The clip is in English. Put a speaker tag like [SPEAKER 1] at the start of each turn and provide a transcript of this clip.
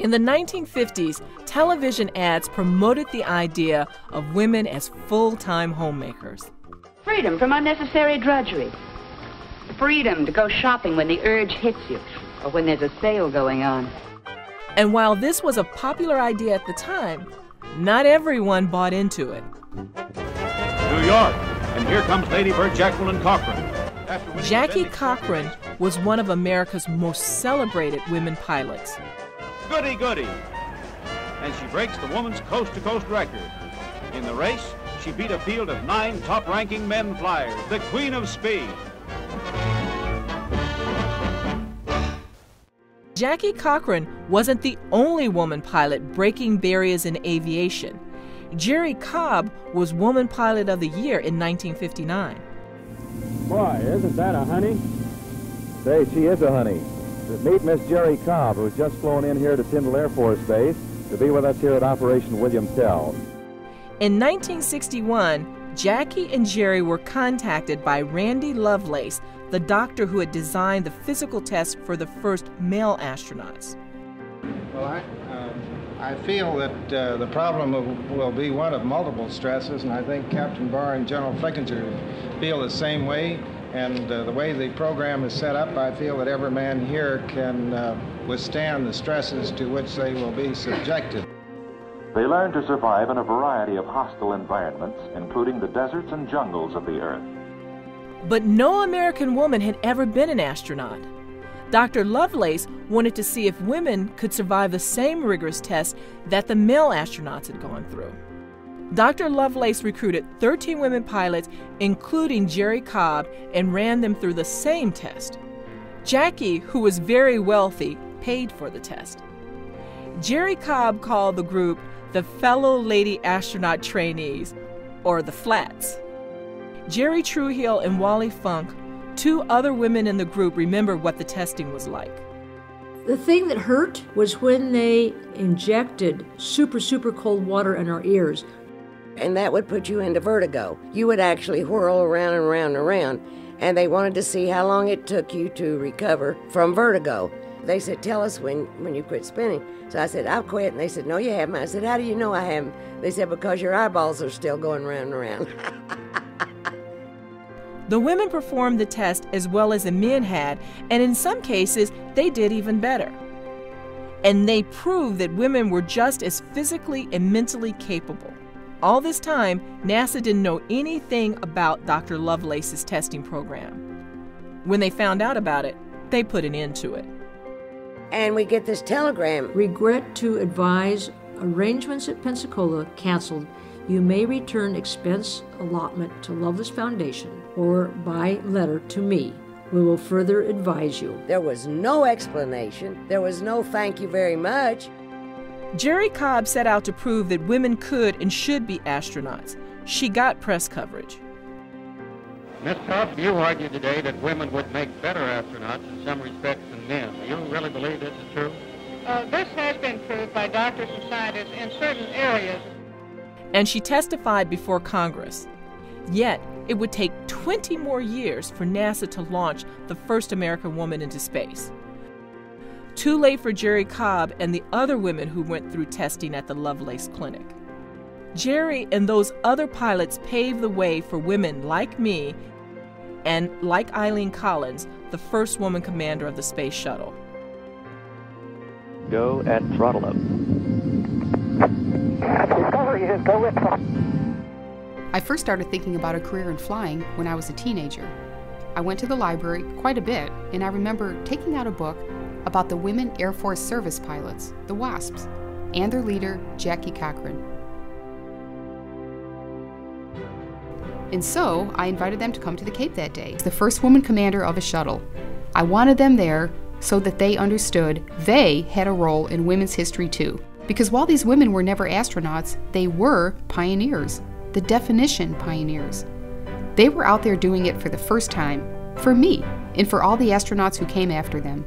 [SPEAKER 1] In the 1950s, television ads promoted the idea of women as full time homemakers.
[SPEAKER 2] Freedom from unnecessary drudgery. Freedom to go shopping when the urge hits you or when there's a sale going on.
[SPEAKER 1] And while this was a popular idea at the time, not everyone bought into it.
[SPEAKER 3] New York, and here comes Lady Bird Jacqueline Cochran.
[SPEAKER 1] Jackie Cochran was one of America's most celebrated women pilots.
[SPEAKER 3] Goody, goody. And she breaks the woman's coast to coast record. In the race, she beat a field of nine top ranking men flyers, the Queen of Speed.
[SPEAKER 1] Jackie Cochran wasn't the only woman pilot breaking barriers in aviation. Jerrie Cobb was Woman Pilot of the Year in 1959.
[SPEAKER 4] Boy, isn't that a honey?
[SPEAKER 5] Say, she is a honey. Meet Miss Jerrie Cobb, who's just flown in here to Tyndall Air Force Base to be with us here at Operation William Tell.
[SPEAKER 1] In 1961, Jackie and Jerrie were contacted by Randy Lovelace, the doctor who had designed the physical test for the first male astronauts.
[SPEAKER 6] Well, I, uh, I feel that uh, the problem will be one of multiple stresses, and I think Captain Barr and General Flickinger feel the same way. And uh, the way the program is set up, I feel that every man here can uh, withstand the stresses to which they will be subjected.
[SPEAKER 7] They learn to survive in a variety of hostile environments, including the deserts and jungles of the Earth.
[SPEAKER 1] But no American woman had ever been an astronaut. Dr. Lovelace wanted to see if women could survive the same rigorous test that the male astronauts had gone through. Dr. Lovelace recruited 13 women pilots, including Jerrie Cobb, and ran them through the same test. Jackie, who was very wealthy, paid for the test. Jerrie Cobb called the group the Fellow Lady Astronaut Trainees, or the Flats. Jerri Truhill and Wally Funk, two other women in the group, remember what the testing was like.
[SPEAKER 8] The thing that hurt was when they injected super, super cold water in our ears.
[SPEAKER 9] And that would put you into vertigo. You would actually whirl around and around and around. And they wanted to see how long it took you to recover from vertigo. They said, Tell us when, when you quit spinning. So I said, I've quit. And they said, No, you haven't. I said, How do you know I haven't? They said, Because your eyeballs are still going round and around.
[SPEAKER 1] the women performed the test as well as the men had, and in some cases, they did even better. And they proved that women were just as physically and mentally capable. All this time, NASA didn't know anything about Dr. Lovelace's testing program. When they found out about it, they put an end to it.
[SPEAKER 9] And we get this telegram.
[SPEAKER 8] Regret to advise arrangements at Pensacola canceled. You may return expense allotment to Lovelace Foundation or by letter to me. We will further advise you.
[SPEAKER 9] There was no explanation. There was no thank you very much.
[SPEAKER 1] Jerrie Cobb set out to prove that women could and should be astronauts. She got press coverage.
[SPEAKER 10] Miss Cobb, you argued today that women would make better astronauts in some respects than men. Do you really believe this is true?
[SPEAKER 11] Uh, this has been proved by doctors and scientists in certain areas.
[SPEAKER 1] And she testified before Congress. Yet, it would take 20 more years for NASA to launch the first American woman into space. Too late for Jerrie Cobb and the other women who went through testing at the Lovelace Clinic. Jerrie and those other pilots paved the way for women like me and, like Eileen Collins, the first woman commander of the space shuttle.
[SPEAKER 12] Go at throttle up.
[SPEAKER 13] I first started thinking about a career in flying when I was a teenager. I went to the library quite a bit, and I remember taking out a book about the Women Air Force Service Pilots, the WASPs, and their leader, Jackie Cochran. And so I invited them to come to the Cape that day, the first woman commander of a shuttle. I wanted them there so that they understood they had a role in women's history too. Because while these women were never astronauts, they were pioneers, the definition pioneers. They were out there doing it for the first time, for me, and for all the astronauts who came after them.